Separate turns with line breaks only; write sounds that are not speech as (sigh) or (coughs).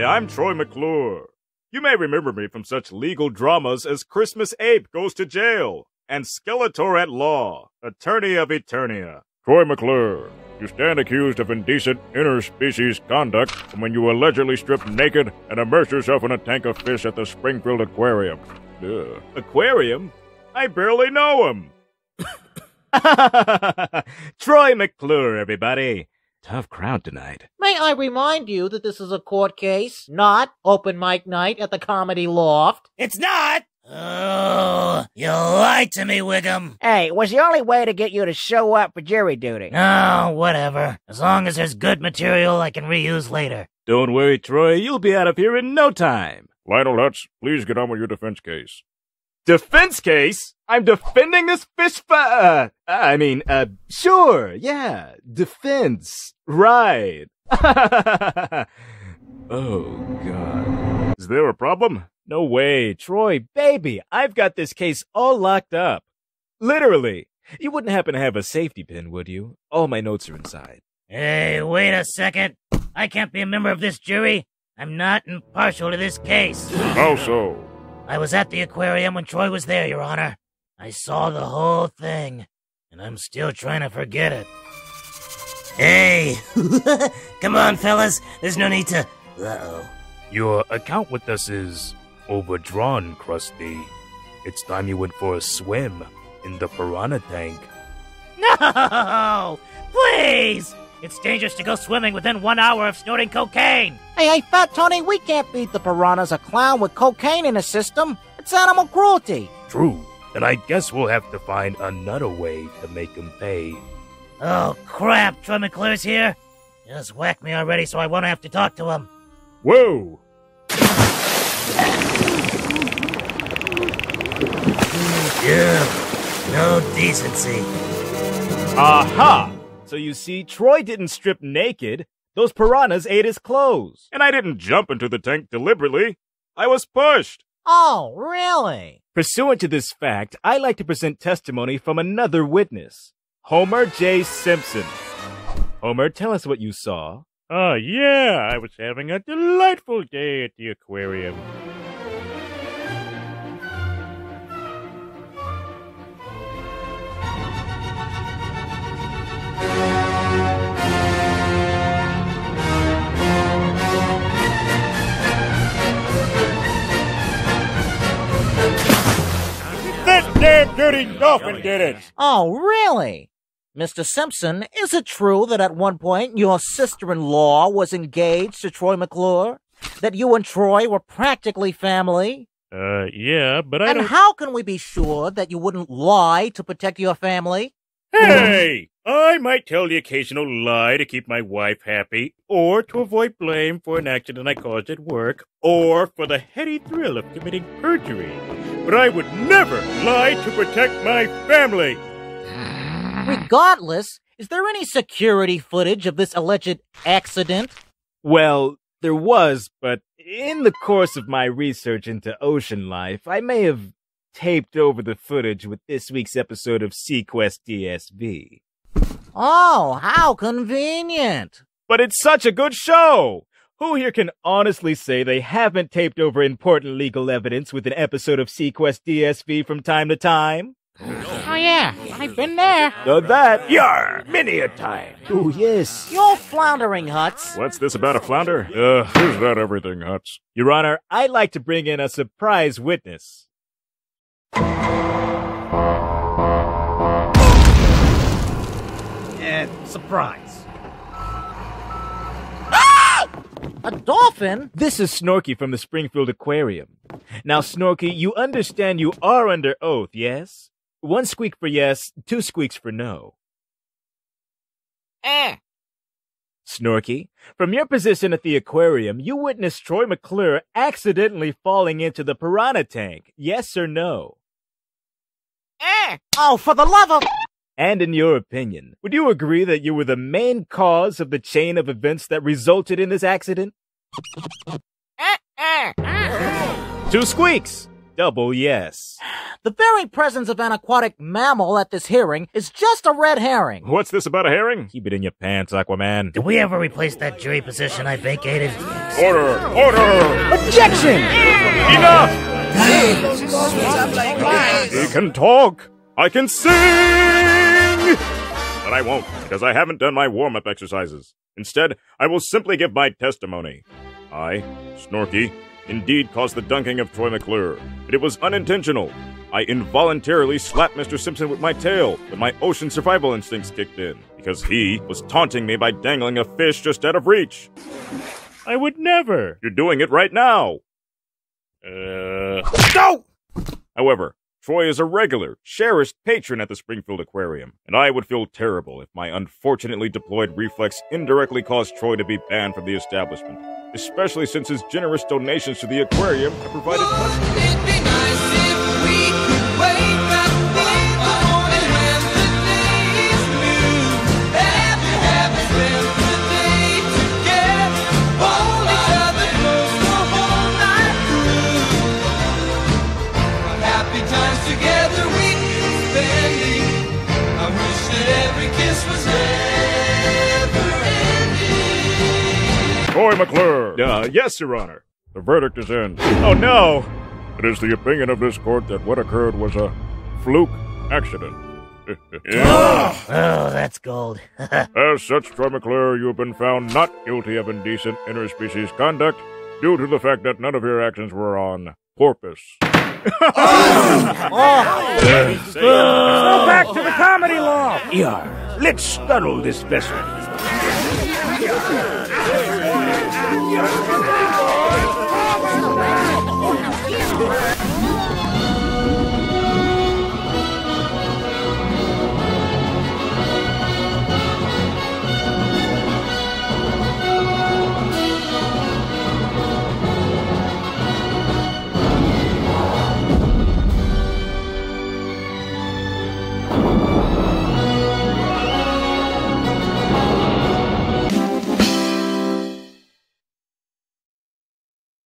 Hi, I'm Troy McClure. You may remember me from such legal dramas as Christmas Ape Goes to Jail and Skeletor at Law, Attorney of Eternia. Troy McClure, you stand accused of indecent interspecies conduct when you allegedly stripped naked and immersed yourself in a tank of fish at the Springfield Aquarium. Ugh. Aquarium? I barely know him. (coughs) (laughs) Troy McClure, everybody. Tough crowd tonight.
May I remind you that this is a court case, not open mic night at the Comedy Loft?
It's not! Oh, you lied to me, Wiggum.
Hey, it was the only way to get you to show up for jury duty.
Oh, whatever. As long as there's good material I can reuse later.
Don't worry, Troy. You'll be out of here in no time. Lionel Hutz, please get on with your defense case. Defense case? I'm defending this fish fi- uh, I mean, uh, sure, yeah, defense, right. (laughs) oh, God. Is there a problem? No way, Troy, baby, I've got this case all locked up. Literally. You wouldn't happen to have a safety pin, would you? All my notes are inside.
Hey, wait a second. I can't be a member of this jury. I'm not impartial to this case.
How so?
I was at the aquarium when Troy was there, Your Honor. I saw the whole thing, and I'm still trying to forget it. Hey! (laughs) Come on, fellas. There's no need to. Uh oh.
Your account with us is overdrawn, Krusty. It's time you went for a swim in the piranha tank.
No! Please! It's dangerous to go swimming within one hour of snorting cocaine!
Hey, hey, Fat Tony, we can't beat the piranhas a clown with cocaine in his system. It's animal cruelty.
True. Then I guess we'll have to find another way to make him pay.
Oh, crap! Troy McClure's here? Just whack me already so I won't have to talk to him.
Whoa!
Yeah, no decency.
Aha! So you see, Troy didn't strip naked. Those piranhas ate his clothes. And I didn't jump into the tank deliberately. I was pushed.
Oh, really?
Pursuant to this fact, I like to present testimony from another witness, Homer J. Simpson. Homer, tell us what you saw.
Oh, yeah, I was having a delightful day at the aquarium. Dirty dolphin did it!
Oh, really? Mr. Simpson, is it true that at one point your sister in law was engaged to Troy McClure? That you and Troy were practically family?
Uh, yeah, but I
and
don't.
how can we be sure that you wouldn't lie to protect your family?
Hey! I might tell the occasional lie to keep my wife happy, or to avoid blame for an accident I caused at work, or for the heady thrill of committing perjury. But I would never lie to protect my family!
Regardless, is there any security footage of this alleged accident?
Well, there was, but in the course of my research into ocean life, I may have taped over the footage with this week's episode of seaQuest DSV.
Oh, how convenient.
But it's such a good show! Who here can honestly say they haven't taped over important legal evidence with an episode of seaQuest DSV from time to time?
Oh, yeah, I've been there.
So that,
Yar! Many a time!
oh yes.
You're floundering, Hutz.
What's this about a flounder? Uh, is that everything, Hutz? Your Honor, I'd like to bring in a surprise witness.
And surprise. A dolphin?
This is Snorky from the Springfield Aquarium. Now, Snorky, you understand you are under oath, yes? One squeak for yes, two squeaks for no.
Eh.
Snorky, from your position at the aquarium, you witnessed Troy McClure accidentally falling into the piranha tank, yes or no?
Eh. Oh, for the love of...
And in your opinion, would you agree that you were the main cause of the chain of events that resulted in this accident? (laughs) Two squeaks! double yes. (sighs)
The very presence of an aquatic mammal at this hearing is just a red herring.
What's this about a herring? Keep it in your pants, Aquaman.
Did we ever replace that jury position I vacated?
Order! Order!
Objection!
Enough! He can talk! I can sing! I won't, because I haven't done my warm up exercises. Instead, I will simply give my testimony. I, Snorky, indeed caused the dunking of Troy McClure, but it was unintentional. I involuntarily slapped Mr. Simpson with my tail, but my ocean survival instincts kicked in, because he was taunting me by dangling a fish just out of reach.
I would never.
You're doing it right now!
Uh,
No! However, Troy is a regular, cherished patron at the Springfield Aquarium, and I would feel terrible if my unfortunately deployed reflex indirectly caused Troy to be banned from the establishment, especially since his generous donations to the aquarium have provided much. Troy McClure! Uh, yes, Your Honor. The verdict is in. Oh no! It is the opinion of this court that what occurred was a fluke accident. (laughs)
Oh, that's gold. (laughs)
As such, Troy McClure, you have been found not guilty of indecent interspecies conduct due to the fact that none of your actions were on purpose. (laughs)
back to the comedy law. Yar, let's scuttle this vessel. Thank you.